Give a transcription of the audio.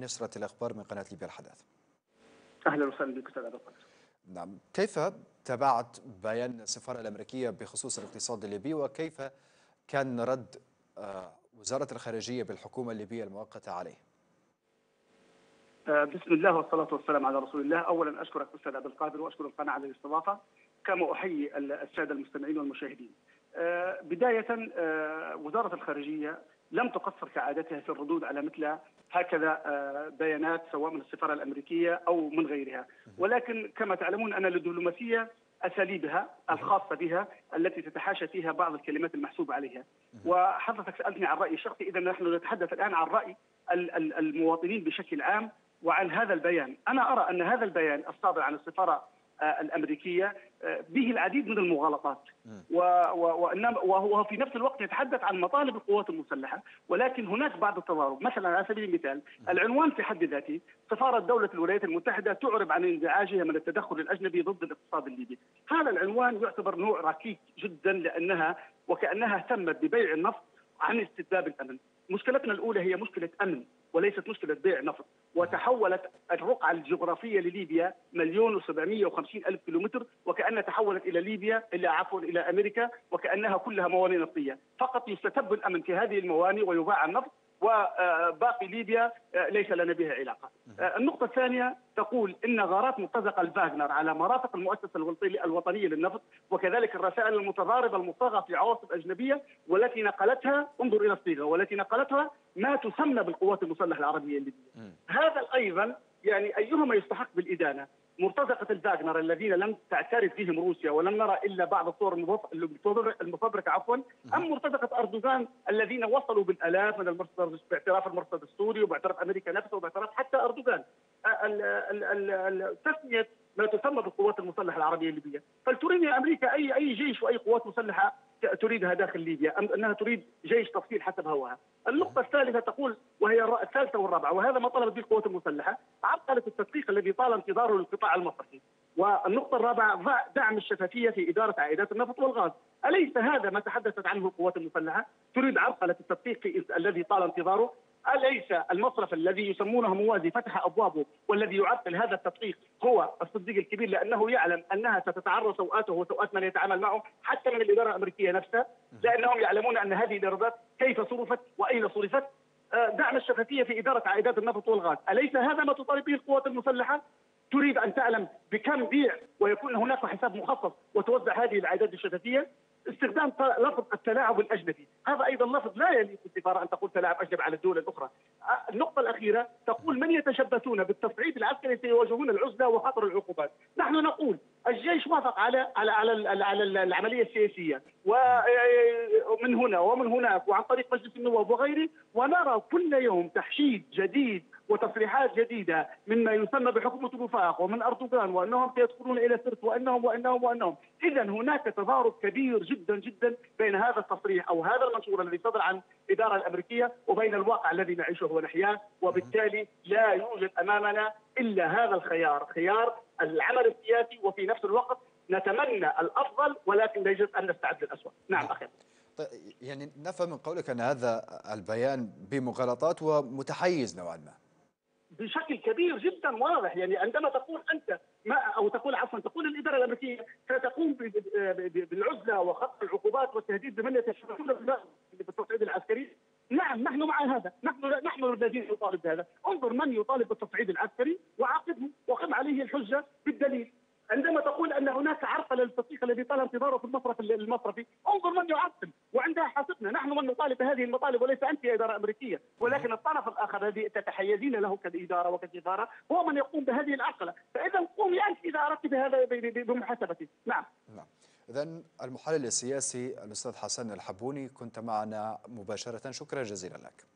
نشرة الأخبار من قناة ليبيا الحدث أهلا وسهلا بك أستاذ عبد نعم. كيف تابعت بيان السفارة الأمريكية بخصوص الاقتصاد الليبي؟ وكيف كان رد آه، وزارة الخارجية بالحكومة الليبية المؤقتة عليه؟ آه، بسم الله والصلاة والسلام على رسول الله. أولا أشكرك أستاذ عبد القادر وأشكر القناة على الاستضافة. كما أحيي السادة المستمعين والمشاهدين بداية آه، وزارة الخارجية لم تقصر كعادتها في الردود على مثل هكذا آه، بيانات سواء من السفارة الأمريكية أو من غيرها. ولكن كما تعلمون أن الدبلوماسية أساليبها الخاصة بها التي تتحاشى فيها بعض الكلمات المحسوبة عليها. وحضرتك سألتني عن رأيي الشخصي إذا نحن نتحدث الآن عن رأي ال- ال- المواطنين بشكل عام وعن هذا البيان. أنا أرى أن هذا البيان الصادر عن السفارة آه، الأمريكية آه، به العديد من المغالطات. وهو في نفس الوقت يتحدث عن مطالب القوات المسلحة ولكن هناك بعض التضارب. مثلا على سبيل المثال العنوان في حد ذاته سفارة دولة الولايات المتحدة تعرب عن انزعاجها من التدخل الأجنبي ضد الاقتصاد الليبي. هذا العنوان يعتبر نوع ركيك جدا لأنها وكأنها اهتمت ببيع النفط عن استتباب الأمن. مشكلتنا الأولى هي مشكلة أمن. وليست مشكلة بيع نفط. وتحولت الرقعة الجغرافية لليبيا مليون وسبعمية وخمسين ألف كيلومتر وكأنها تحولت إلى ليبيا إلى عفوا إلى أمريكا وكأنها كلها موانئ نفطية. فقط يستتب الأمن في هذه الموانئ ويباع النفط وباقي ليبيا آه، ليس لنا بها علاقة. آه، النقطة الثانية تقول إن غارات مرتزقة الفاغنر على مرافق المؤسسة الوطنية الوطنية للنفط وكذلك الرسائل المتضاربة المصاغة في عواصم أجنبية والتي نقلتها انظر إلى الصيغة والتي نقلتها ما تسمى بالقوات المسلحة العربية الليبية. هذا أيضا يعني أيهما يستحق بالإدانة. مرتزقة الفاغنر الذين لم تعترف بهم روسيا ولم نرى إلا بعض الصور المفبركة عفوا. أم مرتزقة أردوغان الذين وصلوا بالآلاف من المرصد باعتراف المرصد السوري وباعتراف أمريكا نفسها وباعتراف حتى أردوغان. تسمية ما تسمى بالقوات المسلحة العربية الليبية. فلتريني أمريكا أي أي جيش وأي قوات مسلحة تريدها داخل ليبيا أم أنها تريد جيش تفصيل حسب هواها. النقطة الثالثة تقول وهي الثالثة والرابعة وهذا ما طلبت به القوات المسلحة عرقلة التدقيق الذي طال انتظاره للقطاع المصرفي والنقطة الرابعة دعم الشفافية في إدارة عائدات النفط والغاز. أليس هذا ما تحدثت عنه القوات المسلحة؟ تريد عرقلة التدقيق الذي طال انتظاره أليس المصرف الذي يسمونه موازي فتح أبوابه والذي يعطل هذا التدقيق هو الصديق الكبير لأنه يعلم أنها ستتعرض سوءاته وسوءات من يتعامل معه حتى من الإدارة الأمريكية نفسها؟ لأنهم يعلمون أن هذه الإيرادات كيف صرفت وأين صرفت؟ آه، دعم الشفافية في إدارة عائدات النفط والغاز. أليس هذا ما تطالب به القوات المسلحة؟ تريد أن تعلم بكم بيع ويكون هناك حساب مخصص وتوزع هذه العائدات الشفافيه استخدام لفظ التلاعب الأجنبي، هذا أيضا لفظ لا يليق بالسفارة أن تقول تلاعب أجنبي على الدول الأخرى. النقطة الأخيرة تقول من يتشبثون بالتصعيد العسكري سيواجهون العزلة وخطر العقوبات، نحن نقول الجيش وافق على على على على ال- العملية السياسية. ومن هنا ومن هناك وعن طريق مجلس النواب وغيره. ونرى كل يوم تحشيد جديد وتصريحات جديدة مما يسمى بحكومه الوفاق ومن أردوغان وأنهم سيدخلون إلى سرت وأنهم وأنهم وأنهم، اذا هناك تضارب كبير جدا جدا بين هذا التصريح أو هذا المنشور الذي صدر عن الإدارة الأمريكية وبين الواقع الذي نعيشه ونحياه، وبالتالي لا يوجد أمامنا إلا هذا الخيار، خيار العمل السياسي وفي نفس الوقت نتمنى الأفضل ولكن لا يجب أن نستعد للاسوء، نعم. أخي. طيب، يعني نفهم من قولك أن هذا البيان بمغالطات ومتحيز نوعا ما. بشكل كبير جدا واضح. يعني عندما تقول أنت ما أو تقول عفوا تقول الإدارة الأمريكية ستقوم بالعزلة وخفض العقوبات والتهديد بمن يتشبثون بالتصعيد العسكري. نعم نحن مع هذا. نحن نحن الذين نطالب بهذا. انظر من يطالب بالتصعيد العسكري وعاقبه وقم عليه الحجة بالدليل. عندما تقول أن هناك عرقله للتدقيق الذي طال انتظاره في المصرف المصرفي، انظر من يعطل وعندها حاسبنا، نحن من نطالب بهذه المطالب وليس أنت يا إدارة أمريكية، ولكن الطرف الآخر الذي تتحيزين له كإدارة وكسفاره هو من يقوم بهذه العرقله، فإذا قومي أنت اذا اردت بهذا بمحاسبتي، نعم. نعم. إذا المحلل السياسي الأستاذ حسن الحبوني كنت معنا مباشرة. شكرا جزيلا لك.